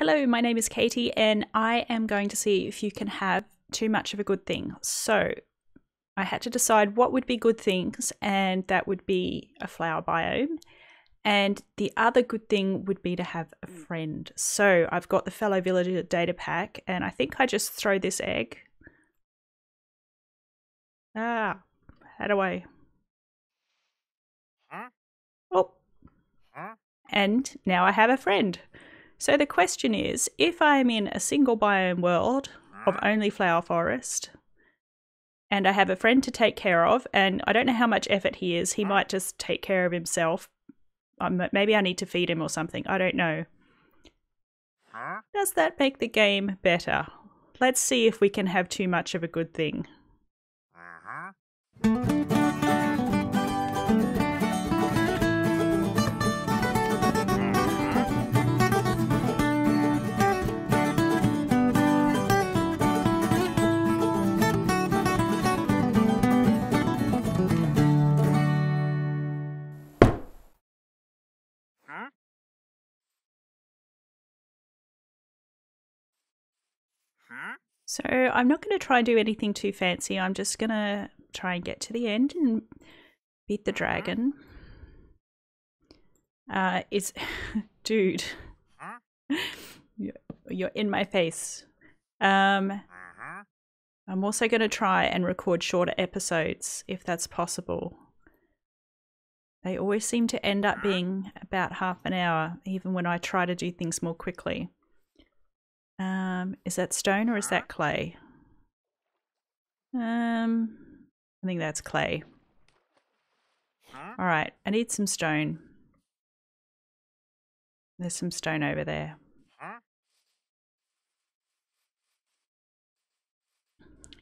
Hello, my name is Katy, and I am going to see if you can have too much of a good thing. So, I had to decide what would be good things, and that would be a flower biome. And the other good thing would be to have a friend. So, I've got the fellow villager data pack, and I think I just throw this egg. Ah, how do I? Oh. And now I have a friend. So the question is if I'm in a single biome world of only flower forest and I have a friend to take care of, and I don't know how much effort he is, he might just take care of himself. Um, maybe I need to feed him or something. I don't know. Does that make the game better? Let's see if we can have too much of a good thing. So I'm not going to try and do anything too fancy. I'm just going to try and get to the end and beat the dragon. Uh, it's, dude, you're in my face. Um, I'm also going to try and record shorter episodes if that's possible. They always seem to end up being about half an hour, even when I try to do things more quickly. Um, is that stone or is that clay? Um, I think that's clay. All right, I need some stone. There's some stone over there.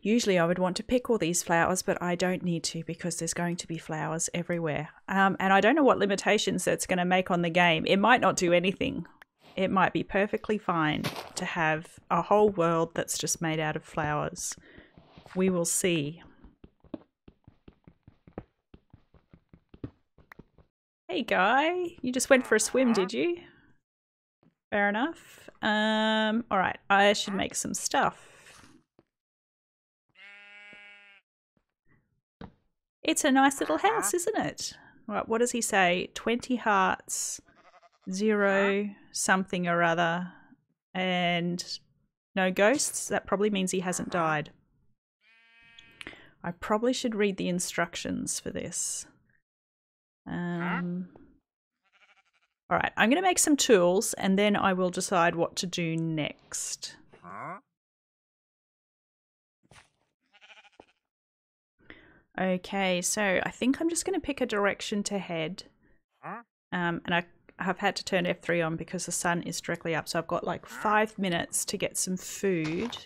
Usually I would want to pick all these flowers, but I don't need to because there's going to be flowers everywhere. Um, and I don't know what limitations that's going to make on the game. It might not do anything it might be perfectly fine to have a whole world that's just made out of flowers. We will see. Hey guy, you just went for a swim, did you? Fair enough. Um, alright, I should make some stuff. It's a nice little house, isn't it? Right, what does he say? 20 hearts zero something or other, and no ghosts. That probably means he hasn't died. I probably should read the instructions for this. Um, all right, I'm going to make some tools and then I will decide what to do next. Okay, so I think I'm just going to pick a direction to head. Um, and I have had to turn F3 on because the sun is directly up. So I've got like five minutes to get some food.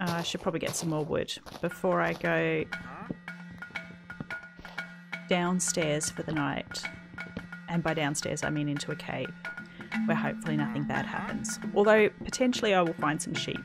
Uh, I should probably get some more wood before I go downstairs for the night. And by downstairs, I mean into a cave where hopefully nothing bad happens. Although potentially I will find some sheep.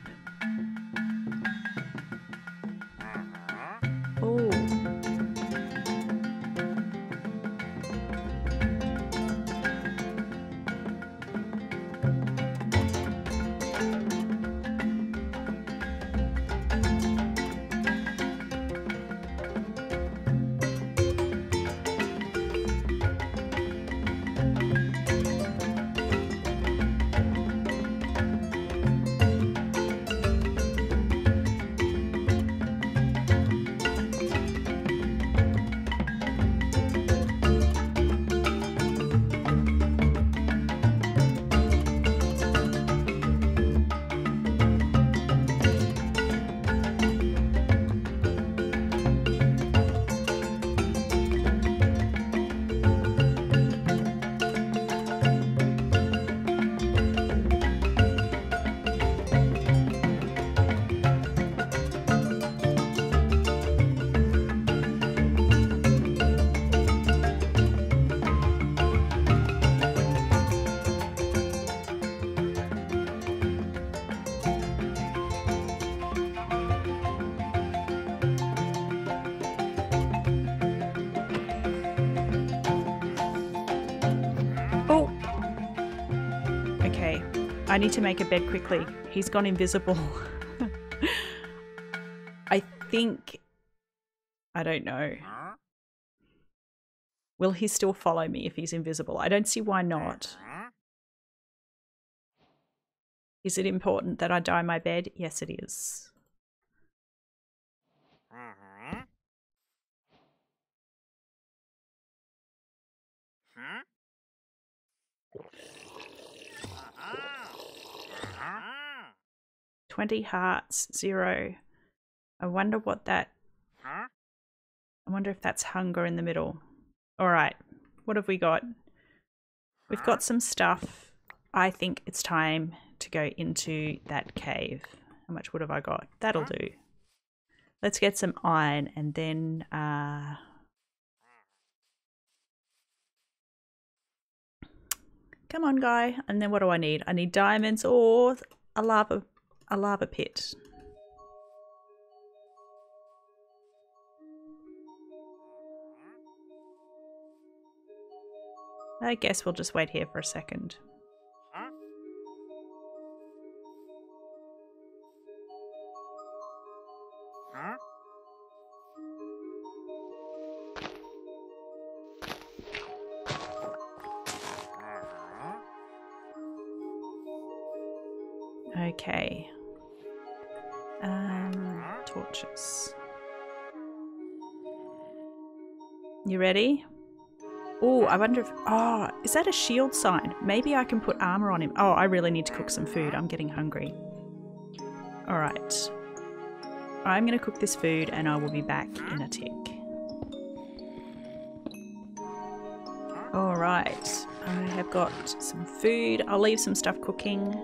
I need to make a bed quickly. He's gone invisible. I think. I don't know. Will he still follow me if he's invisible? I don't see why not. Is it important that I dye my bed? Yes, it is. Twenty hearts, zero. I wonder what that. I wonder if that's hunger in the middle. All right, what have we got? We've got some stuff. I think it's time to go into that cave. How much wood have I got? That'll do. Let's get some iron and then uh, Come on, guy. And then what do I need? I need diamonds or a lava a lava pit. I guess we'll just wait here for a second. Okay. You ready? Oh, I wonder if... Oh, is that a shield sign? Maybe I can put armor on him. Oh, I really need to cook some food. I'm getting hungry. All right. I'm going to cook this food and I will be back in a tick. All right. I have got some food. I'll leave some stuff cooking.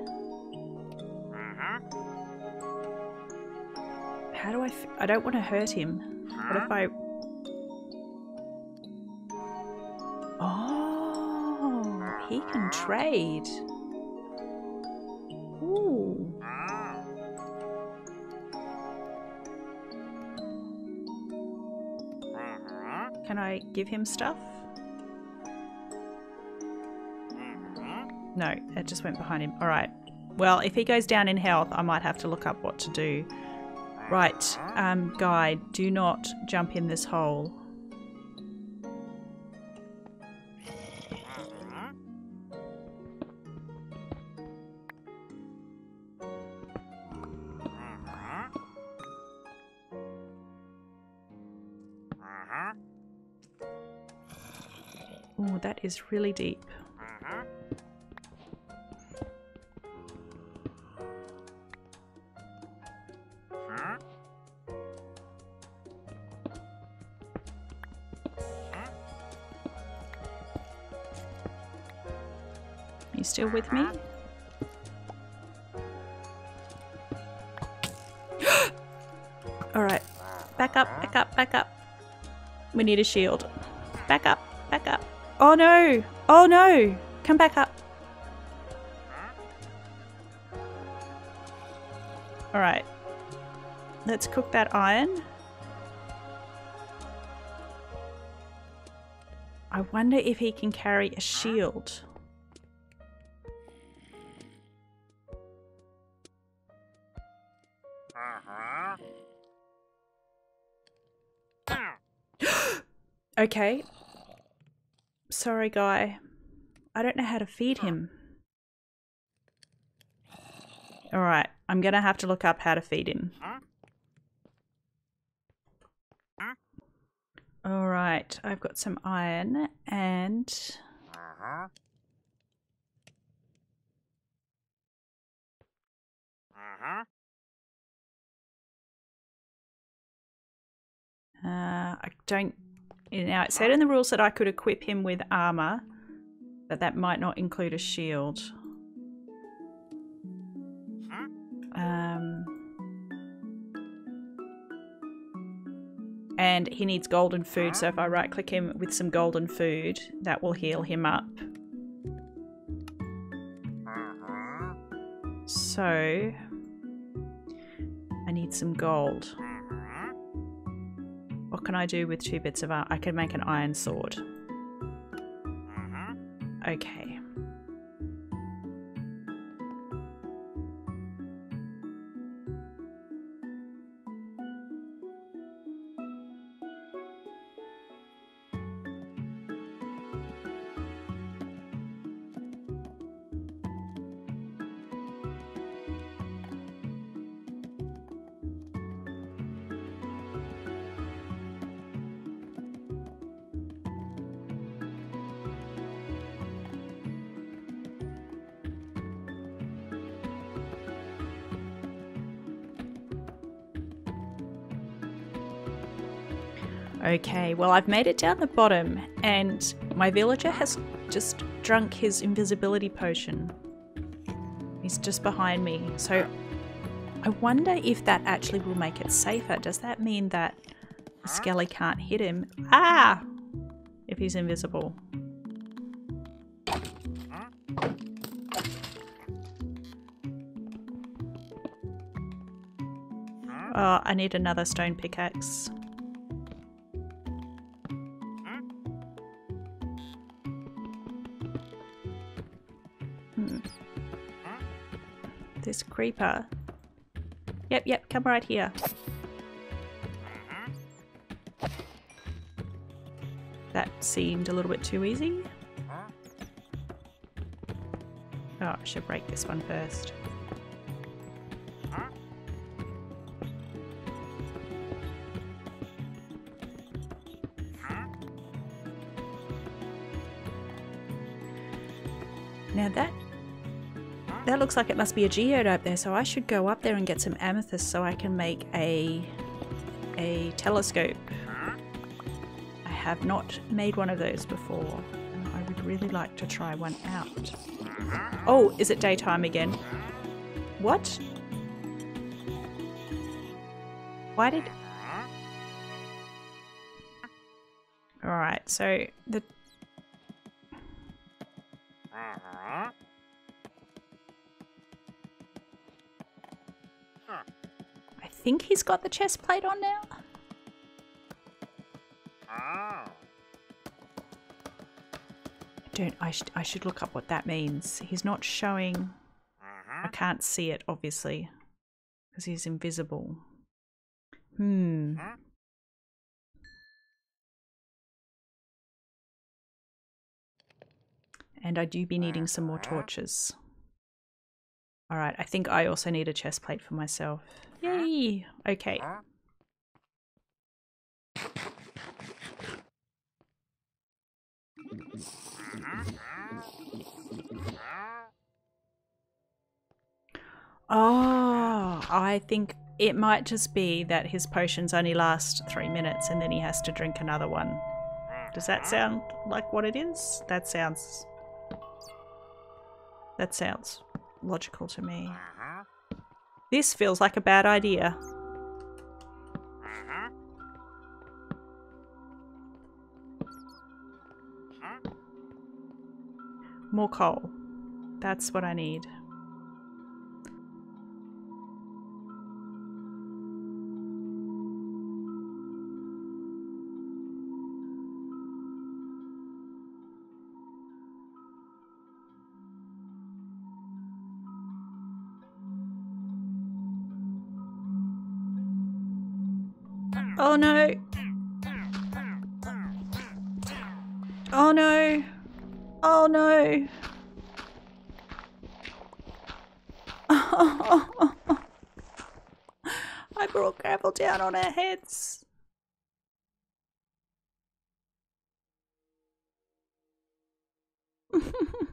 Do I... F I don't want to hurt him. What if hmm? I... Oh, he can hmm? trade. Ooh. Hmm? Can I give him stuff? No, it just went behind him. All right. Well, if he goes down in health, I might have to look up what to do. Right, um, guy, do not jump in this hole. Oh, that is really deep. You still with me? Alright. Back up, back up, back up. We need a shield. Back up, back up. Oh no! Oh no! Come back up. Alright. Let's cook that iron. I wonder if he can carry a shield. Okay. Sorry, guy. I don't know how to feed him. Alright, I'm gonna have to look up how to feed him. Alright, I've got some iron and... Uh, I don't now, it said in the rules that I could equip him with armor, but that might not include a shield. Um, and he needs golden food, so if I right click him with some golden food, that will heal him up. So, I need some gold. What can I do with two bits of art? I can make an iron sword. Okay, well, I've made it down the bottom, and my villager has just drunk his invisibility potion. He's just behind me. So I wonder if that actually will make it safer. Does that mean that Skelly can't hit him? Ah! If he's invisible. Oh, I need another stone pickaxe. This creeper. Yep, yep, come right here. That seemed a little bit too easy. Oh, I should break this one first. Now that that looks like it must be a geode up there, so I should go up there and get some amethyst so I can make a a telescope. I have not made one of those before, I would really like to try one out. Oh, is it daytime again? What? Why did... Alright, so the I think he's got the chest plate on now. Ah. I don't. I, sh I should look up what that means. He's not showing. I mm-hmm. can't see it, obviously, because he's invisible. Hmm. Mm-hmm. And I do be needing some more mm-hmm. torches. Alright, I think I also need a chest plate for myself. Yay! Okay. Oh, I think it might just be that his potions only last three minutes and then he has to drink another one. Does that sound like what it is? That sounds... That sounds logical to me. Uh-huh. This feels like a bad idea. Uh-huh. More coal. That's what I need. Oh no. Oh no. Oh no. I brought gravel down on our heads.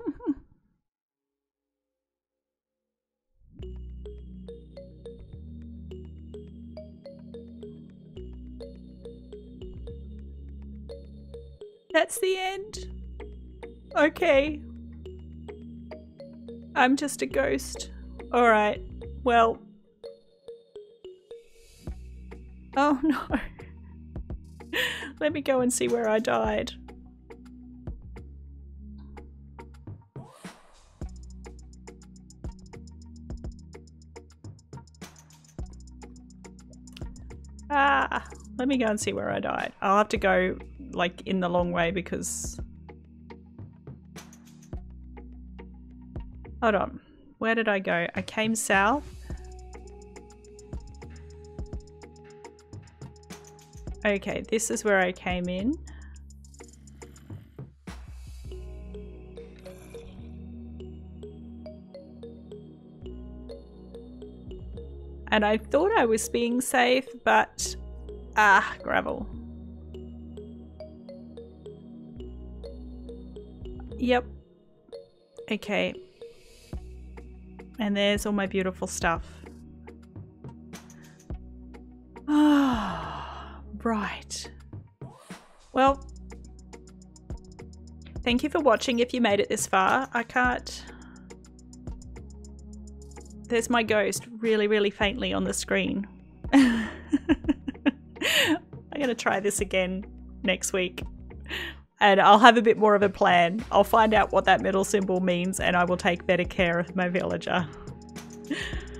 That's the end. Okay. I'm just a ghost. Alright. Well. Oh no. Let me go and see where I died. Ah, let me go and see where I died. I'll have to go like in the long way because hold on. Where did I go? I came south. Okay this is where I came in. And I thought I was being safe but ah gravel Yep. Okay. And there's all my beautiful stuff. Ah, right. Well, thank you for watching if you made it this far. I can't... There's my ghost really, really faintly on the screen. I'm going to try this again next week. And I'll have a bit more of a plan. I'll find out what that middle symbol means and I will take better care of my villager.